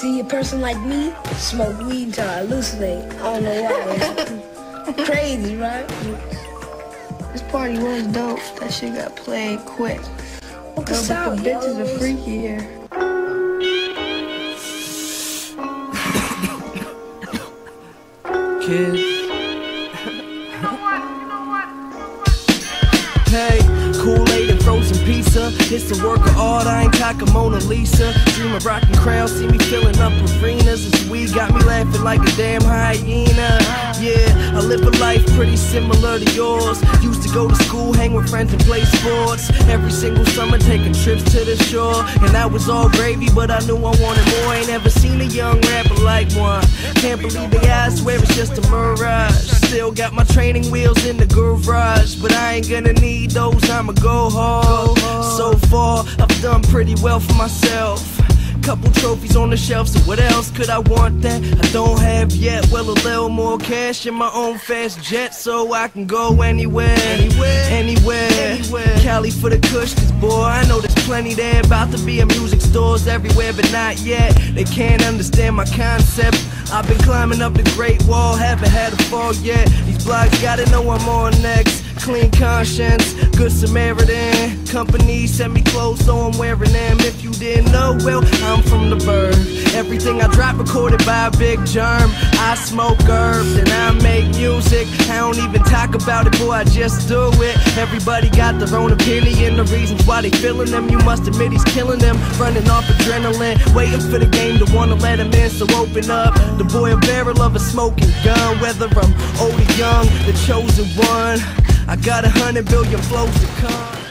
person like me smoke weed until I hallucinate. I don't know why. Crazy, right? This party was dope. That shit got played quick. What Yo, the but the bitches are freaky here. kid. hey, Frozen pizza. It's a work of art, I ain't cock a Mona Lisa. Dream of rocking crowds, see me filling up arenas. This weed got me laughing like a damn hyena. Yeah, I live a life pretty similar to yours. Used to go to school, hang with friends and play sports. Every single summer taking trips to the shore. And that was all gravy, but I knew I wanted more. Ain't ever seen a young rapper like one. Can't believe they I swear it's just a mirage. Still got my training wheels in the garage. But I ain't gonna need those, I'ma go hard. So far, I've done pretty well for myself. Couple trophies on the shelf, so what else could I want that I don't have yet? Well, a little more cash in my own fast jet, so I can go anywhere, anywhere, anywhere. Cali for the kush, cause boy, I know there's plenty there. About to be in music stores everywhere, but not yet. They can't understand my concept. I've been climbing up the Great Wall, haven't had a fall yet. These blogs gotta know I'm on next. Clean conscience, good Samaritan. Company send me clothes, so I'm wearing them. If you didn't know, well, I'm from the 'Burgh. Everything I drop recorded by a big Jerm. I smoke herbs and I make music. I don't even talk about it, boy, I just do it. Everybody got their own opinion, the reasons why they feeling them. You must admit he's killing them, running off adrenaline, waiting for the game to wanna let him in. So open up, the boy a barrel of a smoking gun. Whether I'm old or young, the chosen one. I got a hundred billion flows to come.